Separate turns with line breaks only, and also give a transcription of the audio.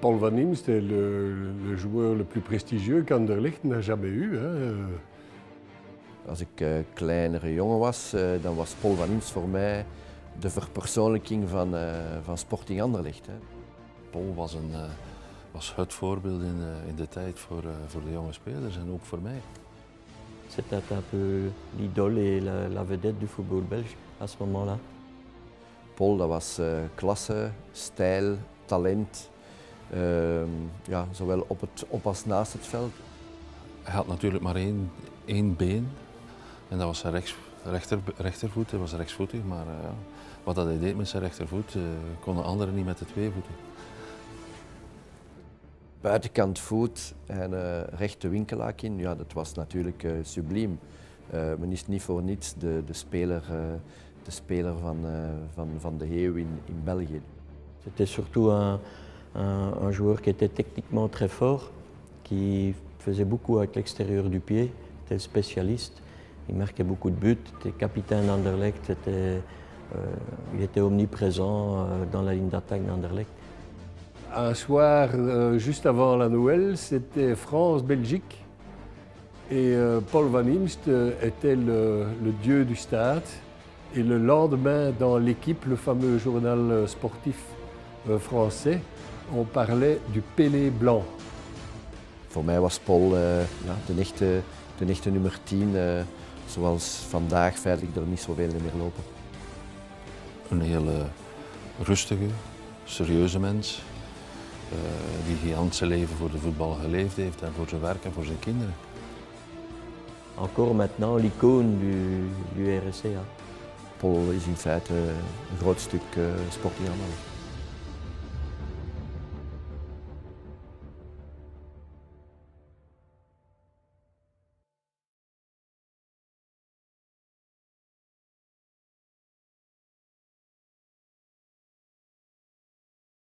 Paul Van Imst est le, le joueur le plus prestigieux qu'Anderlecht n'a jamais eu. Hein.
Als ik uh, kleinere jongen was, uh, dan was Paul van Imst voor mij de verpersoonlijking van, uh, van Sporting Anderlecht. Hè.
Paul was, een, was het voorbeeld in, in de tijd voor, voor de jonge spelers en ook voor mij.
C'était un peu l'idole et la, la, vedette du football belge à ce moment-là.
Paul, dat was klasse, stijl, talent. Uh, ja, zowel op, het, op als naast het veld.
Hij had natuurlijk maar één, één been en dat was zijn rechts, rechter, rechtervoet. Hij was rechtsvoetig, maar uh, wat dat hij deed met zijn rechtervoet uh, konden anderen niet met de twee voeten.
Buitenkant voet en uh, rechte winkelaak in, ja, dat was natuurlijk subliem. men is niet voor niets de, de speler, de speler van, van, van de Heeuw in, in België.
C'était surtout un, un, joueur qui était techniquement très fort, qui faisait beaucoup avec l'extérieur du pied, était spécialiste. Il marquait beaucoup de buts, était capitaine d'Anderlecht, était, euh, il était omniprésent euh, dans la ligne d'attaque d'Anderlecht.
Un soir, euh, juste avant la Noël, c'était France-Belgique. Et Paul Van Imst était le, le, dieu du stade. Et le lendemain, dans l'équipe, le fameux journal sportif français, on parlait du Pelé blanc.
Voor mij was Paul uh, ja, de, echte, de echte nummer 10. Uh, zoals vandaag feitelijk er niet zoveel meer lopen.
Een hele rustige, serieuze mens. Uh, die heel zijn leven voor de voetbal geleefd heeft en voor zijn werk en voor zijn kinderen.
Encore maintenant l'icône du, du RSC.
Paul is in feite een groot stuk uh, sport in